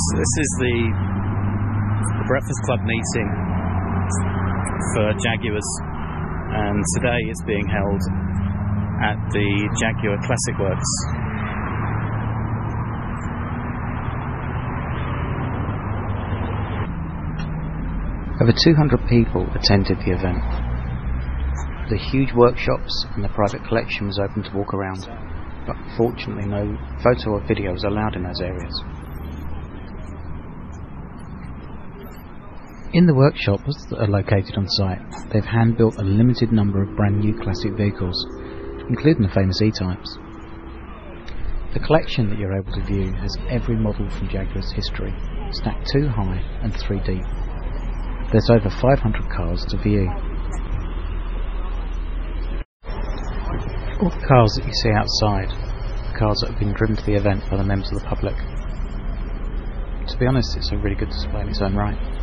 This is the, Breakfast Club meeting for Jaguars, and today it's being held at the Jaguar Classic Works. Over 200 people attended the event. The huge workshops and the private collection was open to walk around, but fortunately no photo or video was allowed in those areas. In the workshops that uh, are located on site, they've hand built a limited number of brand new classic vehicles, including the famous E-Types. The collection that you're able to view has every model from Jaguar's history, stacked two high and three deep. There's over 500 cars to view. All the cars that you see outside are cars that have been driven to the event by the members of the public. To be honest, it's a really good display in its own right.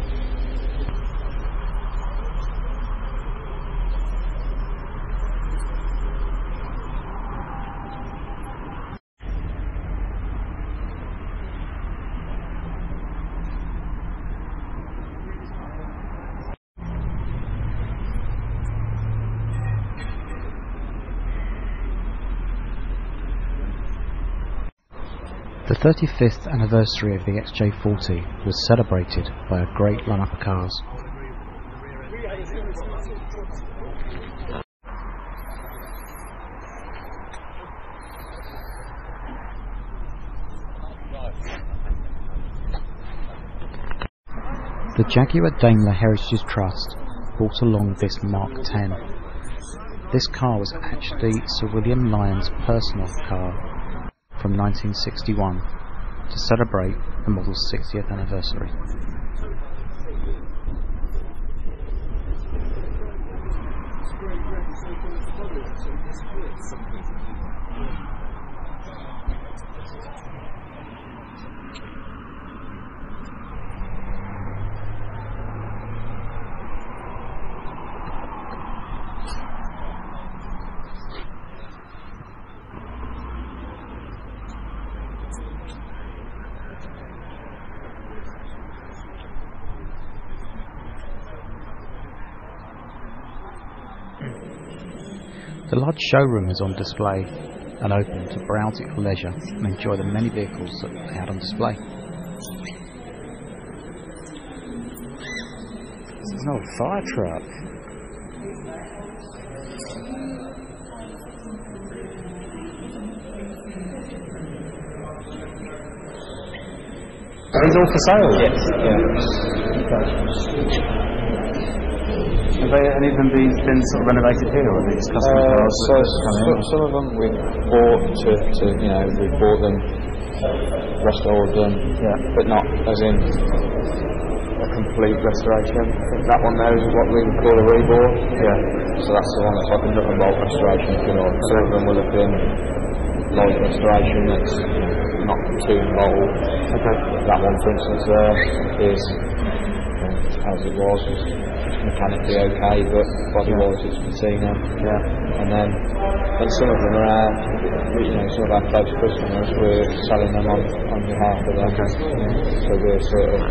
The 35th anniversary of the XJ40 was celebrated by a great lineup of cars. The Jaguar Daimler Heritage Trust brought along this Mark 10. This car was actually Sir William Lyons' personal car from 1961 to celebrate the model's 60th anniversary. The large showroom is on display and open to browse at your leisure and enjoy the many vehicles that they had on display. There's an old fire truck. Are these all for sale? Yes. Have they, any of them been, been sort of renovated here, or are these custom Uh, cars? so some, some of them we've bought to, to you know we bought them, restored them, Yeah. but not as in a complete restoration. That one there is what we would call a reborn. Yeah. So that's the one that's like a nut and bolt restoration. You know, some of them will have been light restoration that's you know, not too involved. Okay. That one, for instance, there is uh, as it was, just mechanically okay, but body-wise it's patina. Yeah. And then, and some of them are our, you know, some of our close customers, we're selling them on, on behalf of them. So we're sort of,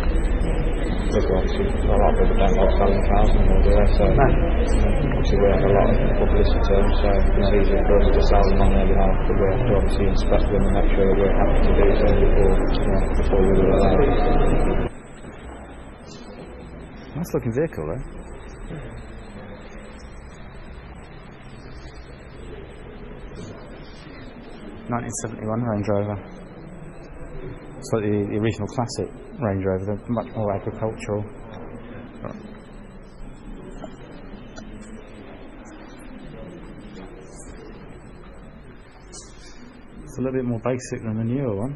look, obviously, a lot of people don't like selling cars anymore, do they? So, obviously, we have a lot of publicity, so it's easier for us to sell them on their behalf, but we have to obviously inspect them and make sure that we're happy to do so before, you know, before we will allow it. Nice looking vehicle, though. Nineteen seventy one Range Rover. It's like the, the original classic Range Rover, they're much more agricultural. It's a little bit more basic than the newer one.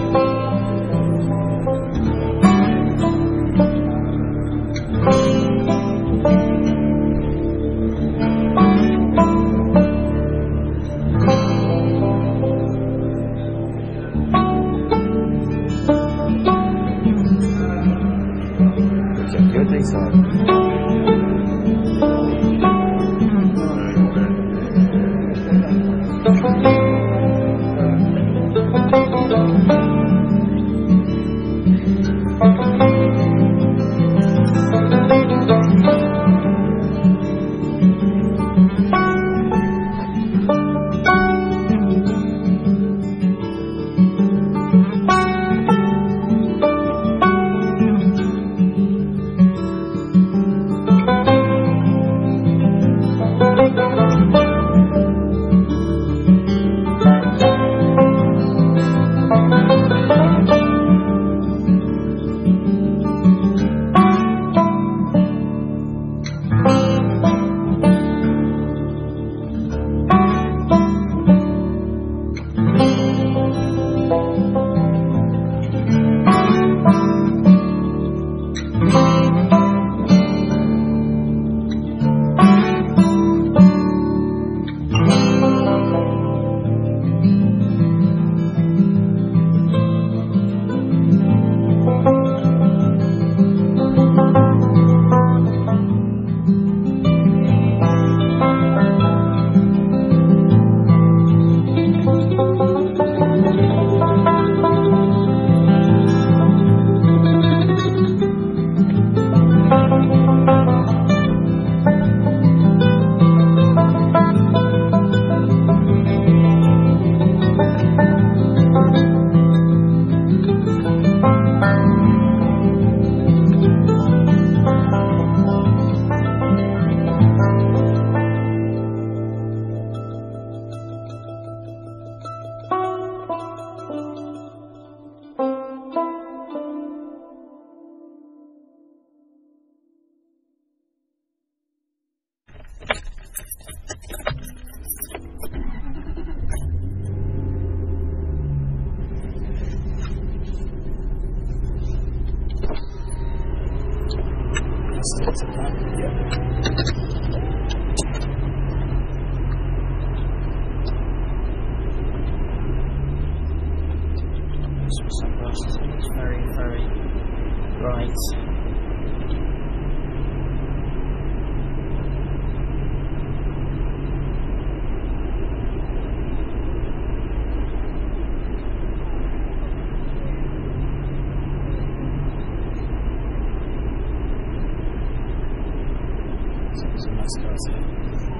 inside. nice with sunglasses and It's very, very bright. Some nice.